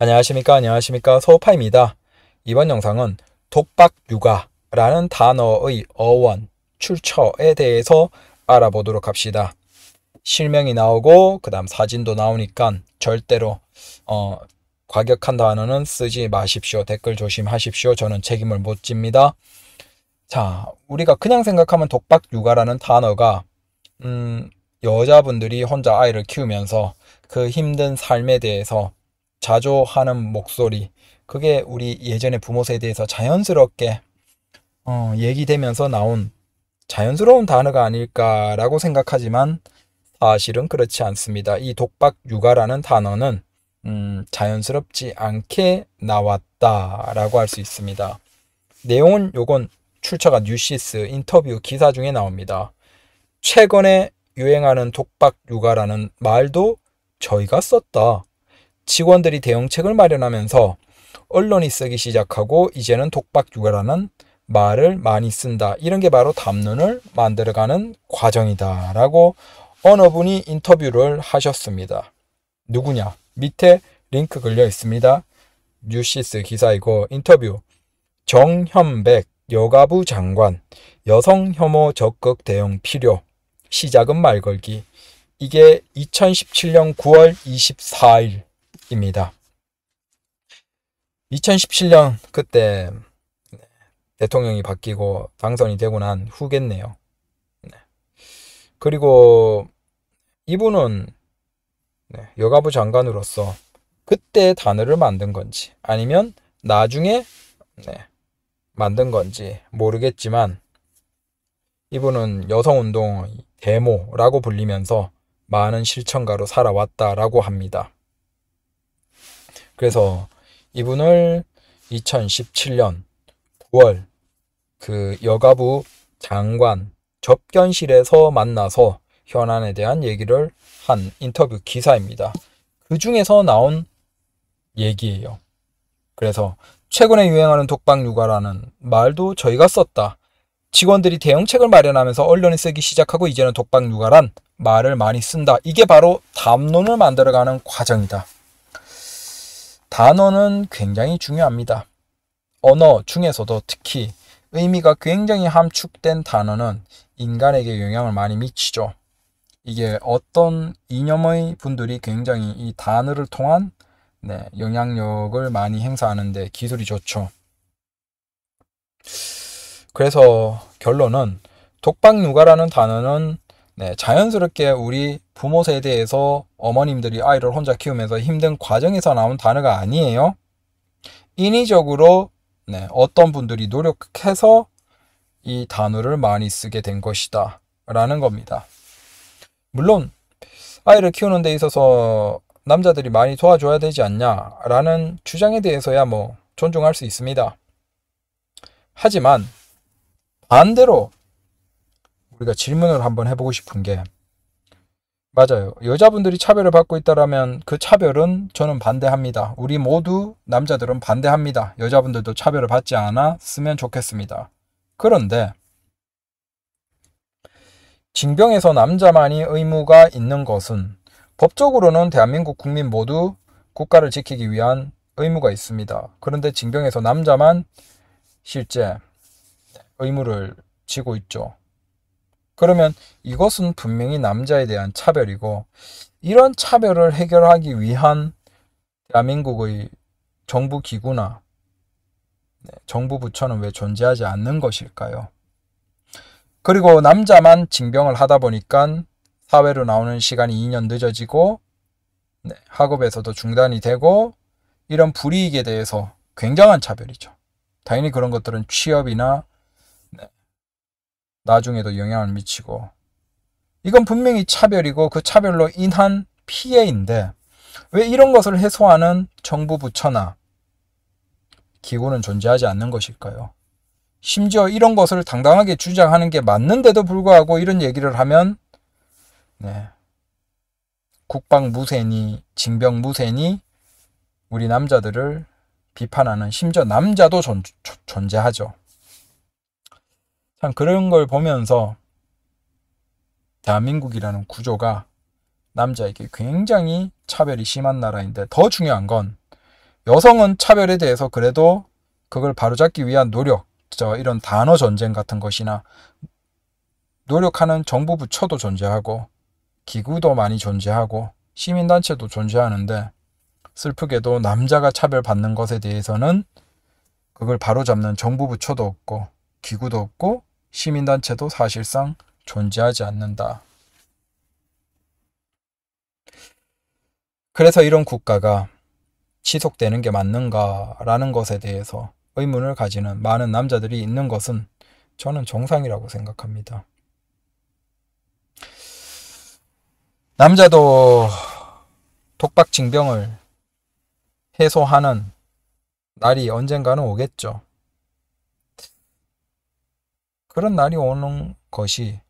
안녕하십니까 안녕하십니까 소파입니다. 이번 영상은 독박 육아라는 단어의 어원, 출처에 대해서 알아보도록 합시다. 실명이 나오고 그 다음 사진도 나오니까 절대로 어, 과격한 단어는 쓰지 마십시오. 댓글 조심하십시오. 저는 책임을 못 집니다. 자, 우리가 그냥 생각하면 독박 육아라는 단어가 음, 여자분들이 혼자 아이를 키우면서 그 힘든 삶에 대해서 자조하는 목소리 그게 우리 예전의 부모 세대에서 자연스럽게 어, 얘기되면서 나온 자연스러운 단어가 아닐까라고 생각하지만 사실은 그렇지 않습니다. 이 독박 육아라는 단어는 음, 자연스럽지 않게 나왔다라고 할 수 있습니다. 내용은 요건 출처가 뉴시스 인터뷰 기사 중에 나옵니다. 최근에 유행하는 독박 육아라는 말도 저희가 썼다. 직원들이 대응책을 마련하면서 언론이 쓰기 시작하고 이제는 독박 육아라는 말을 많이 쓴다. 이런 게 바로 담론을 만들어가는 과정이다 라고 어느 분이 인터뷰를 하셨습니다. 누구냐? 밑에 링크 걸려 있습니다. 뉴시스 기사이고 인터뷰 정현백 여가부 장관 여성 혐오 적극 대응 필요 시작은 말 걸기 이게 2017년 9월 24일 입니다. 2017년 그때 대통령이 바뀌고 당선이 되고 난 후겠네요. 네. 그리고 이분은 네, 여가부 장관으로서 그때 단어를 만든 건지 아니면 나중에 네, 만든 건지 모르겠지만 이분은 여성운동 데모라고 불리면서 많은 실천가로 살아왔다라고 합니다. 그래서 이분을 2017년 9월 그 여가부 장관 접견실에서 만나서 현안에 대한 얘기를 한 인터뷰 기사입니다. 그 중에서 나온 얘기예요. 그래서 최근에 유행하는 독박 육아라는 말도 저희가 썼다. 직원들이 대응책을 마련하면서 언론에 쓰기 시작하고 이제는 독박 육아란 말을 많이 쓴다. 이게 바로 담론을 만들어가는 과정이다. 단어는 굉장히 중요합니다. 언어 중에서도 특히 의미가 굉장히 함축된 단어는 인간에게 영향을 많이 미치죠. 이게 어떤 이념의 분들이 굉장히 이 단어를 통한 네, 영향력을 많이 행사하는데 기술이 좋죠. 그래서 결론은 독박육아라는 단어는 네, 자연스럽게 우리 부모 세대에서 어머님들이 아이를 혼자 키우면서 힘든 과정에서 나온 단어가 아니에요. 인위적으로 네, 어떤 분들이 노력해서 이 단어를 많이 쓰게 된 것이다. 라는 겁니다. 물론, 아이를 키우는 데 있어서 남자들이 많이 도와줘야 되지 않냐? 라는 주장에 대해서야 뭐 존중할 수 있습니다. 하지만, 반대로 우리가 질문을 한번 해보고 싶은 게 맞아요. 여자분들이 차별을 받고 있다라면 그 차별은 저는 반대합니다. 우리 모두 남자들은 반대합니다. 여자분들도 차별을 받지 않았으면 좋겠습니다. 그런데 징병에서 남자만이 의무가 있는 것은 법적으로는 대한민국 국민 모두 국가를 지키기 위한 의무가 있습니다. 그런데 징병에서 남자만 실제 의무를 지고 있죠. 그러면 이것은 분명히 남자에 대한 차별이고 이런 차별을 해결하기 위한 대한민국의 정부 기구나 네, 정부 부처는 왜 존재하지 않는 것일까요? 그리고 남자만 징병을 하다 보니까 사회로 나오는 시간이 2년 늦어지고 네, 학업에서도 중단이 되고 이런 불이익에 대해서 굉장한 차별이죠. 당연히 그런 것들은 취업이나 나중에도 영향을 미치고 이건 분명히 차별이고 그 차별로 인한 피해인데 왜 이런 것을 해소하는 정부 부처나 기구는 존재하지 않는 것일까요? 심지어 이런 것을 당당하게 주장하는 게 맞는데도 불구하고 이런 얘기를 하면 네. 국방 무새니 징병 무새니 우리 남자들을 비판하는 심지어 남자도 존, 존재하죠. 참 그런 걸 보면서 대한민국이라는 구조가 남자에게 굉장히 차별이 심한 나라인데 더 중요한 건 여성은 차별에 대해서 그래도 그걸 바로잡기 위한 노력, 저 이런 단어 전쟁 같은 것이나 노력하는 정부 부처도 존재하고 기구도 많이 존재하고 시민단체도 존재하는데 슬프게도 남자가 차별받는 것에 대해서는 그걸 바로잡는 정부 부처도 없고 기구도 없고 시민단체도 사실상 존재하지 않는다. 그래서 이런 국가가 지속되는 게 맞는가라는 것에 대해서 의문을 가지는 많은 남자들이 있는 것은 저는 정상이라고 생각합니다. 남자도 독박 징병을 해소하는 날이 언젠가는 오겠죠. 그런 날이 오는 것이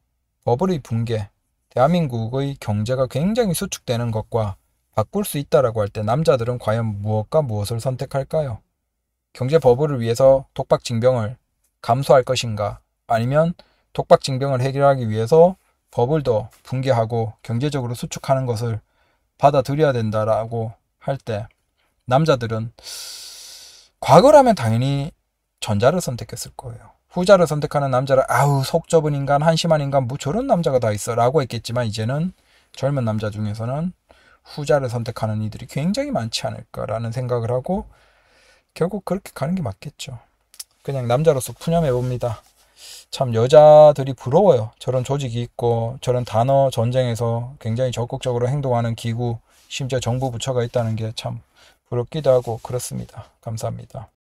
버블의 붕괴, 대한민국의 경제가 굉장히 수축되는 것과 바꿀 수 있다라고 할 때 남자들은 과연 무엇과 무엇을 선택할까요? 경제 버블을 위해서 독박징병을 감수할 것인가? 아니면 독박징병을 해결하기 위해서 버블도 붕괴하고 경제적으로 수축하는 것을 받아들여야 된다라고 할 때 남자들은 과거라면 당연히 전자를 선택했을 거예요. 후자를 선택하는 남자를 아우 속 좁은 인간 한심한 인간 뭐 저런 남자가 다 있어 라고 했겠지만 이제는 젊은 남자 중에서는 후자를 선택하는 이들이 굉장히 많지 않을까라는 생각을 하고 결국 그렇게 가는 게 맞겠죠. 그냥 남자로서 푸념해 봅니다. 참 여자들이 부러워요. 저런 조직이 있고 저런 단어 전쟁에서 굉장히 적극적으로 행동하는 기구, 심지어 정부 부처가 있다는 게 참 부럽기도 하고 그렇습니다. 감사합니다.